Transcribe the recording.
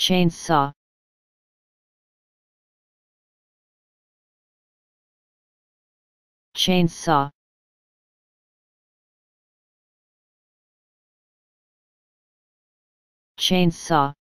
chainsaw. Chainsaw. Chainsaw.